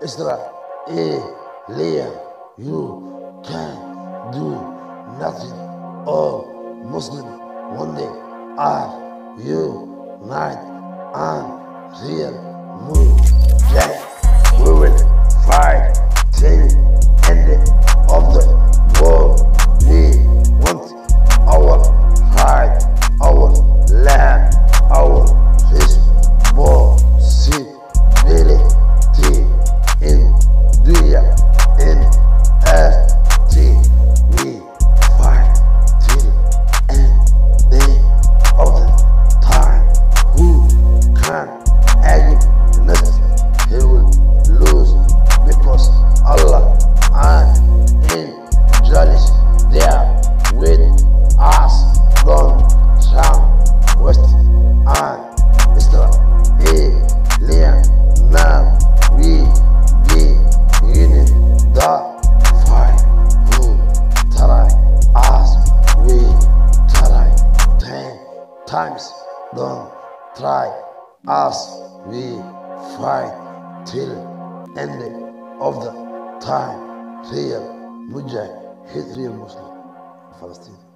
It's like, hey, Leah, you can do nothing. All Muslim, one day are unite and real move. Times don't try us we fight till end of the time. Real mujahid real muslim Palestine